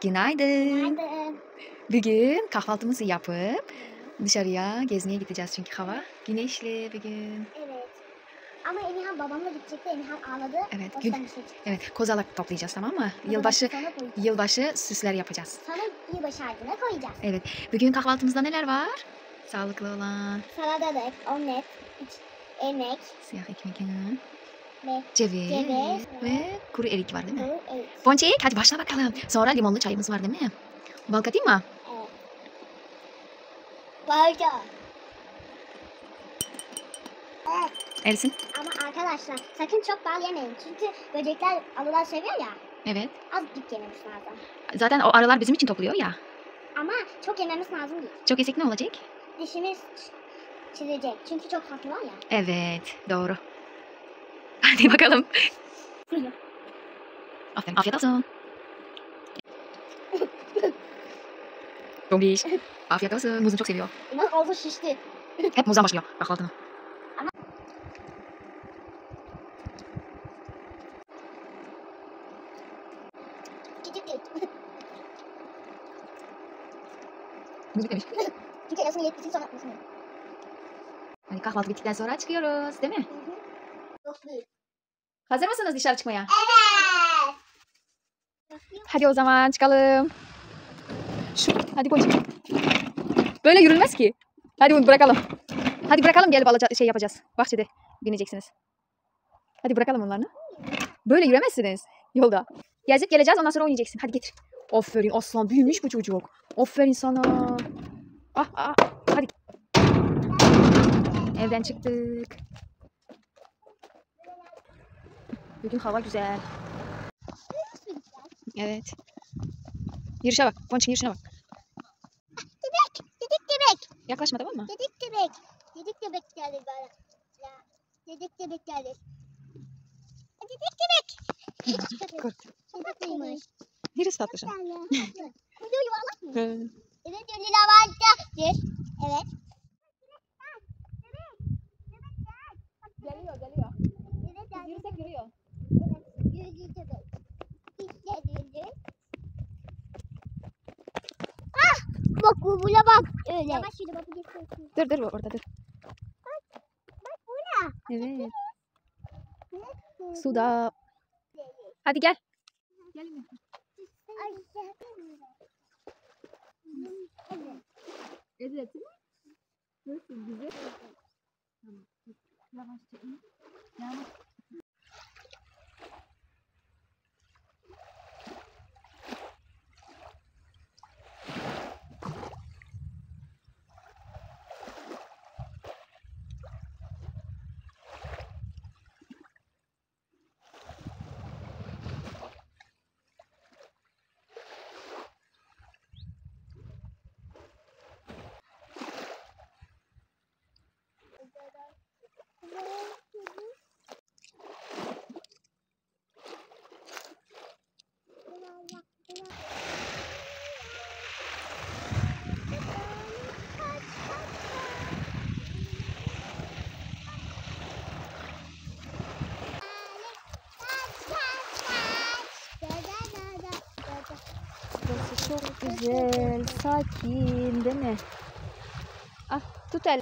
Günaydın. Nerede? Bugün kahvaltımızı yapıp dışarıya gezmeye gideceğiz çünkü hava güneşli bugün. Evet. Ama Emirhan babamla gidecekti. Emirhan ağladı. Evet, gün- çıktı. Evet, kozalak toplayacağız tamam mı? Babamı Yılbaşı yılbaşı süsler yapacağız. Sonra yılbaşı ağacına koyacağız. Evet. Bugün kahvaltımızda neler var? Sağlıklı olan Salatalık, omlet, iç, emek siyah ekmek, ve ceviz, Ceviz. ve kuru erik var değil mi? evet. Ponçik hadi başla bakalım. Sonra limonlu çayımız var değil mi? Bal katayım mı? evet. Barca. Evet. Erisin. Ama arkadaşlar sakın çok bal yemeyin. Çünkü böcekler arılar seviyor ya. Evet. Azıcık yememiz lazım. Zaten o arılar bizim için topluyor ya. Ama çok yememiz lazım değil. Çok yesek ne olacak? Dişimiz ç- çizilecek. Çünkü çok tatlı var ya. Evet, doğru. Hadi bakalım. Aferin, afiyet olsun. Tombiş. Afiyet olsun. Muzunu çok seviyor. İnan ağzı şişti. Hep muzdan başlıyor kahvaltını. Değil. Muz bitmemiş. Çünkü yarısını yetmişsin sonra atmışsın. Hadi kahvaltı bittikten sonra çıkıyoruz değil mi? Çok büyük. Hazır mısınız dışarı çıkmaya? Evet. Hadi o zaman çıkalım. Şu, hadi koy. Böyle yürülmez ki. Hadi bunu bırakalım. Hadi bırakalım gelip alacağız, şey yapacağız. Bahçede bineceksiniz. Hadi bırakalım onlarını. Böyle yürümezsiniz yolda. Gezip geleceğiz ondan sonra oynayacaksın. Hadi getir. Aferin aslan büyümüş bu çocuk. Aferin sana. Ah ah hadi. Evden çıktık. Bugün hava güzel. Evet. Yürüyüşe bak. Ponçik yürüyüşüne bak. Dedik, dedik demek. Yaklaşma tamam mı? Dedik demek. Dedik demek geldi bana. Ya. Dedik demek geldi. Dedik demek. Korktum. Dedik demek. Neresi tatlı şu an? Bu da yuvarlak mı? Hı. Evet ünlü lavacaktır. Evet. Bak bu buna bak. Öyle. Yavaş yürü bak bu geçiyorsun. Dur dur orada dur. Bak buna. Evet. Suda. Hadi gel. Ay. Evet. Nasıl güzel? Tamam. Yavaşça in. Çok güzel. Sakin değil mi? Ah tut el.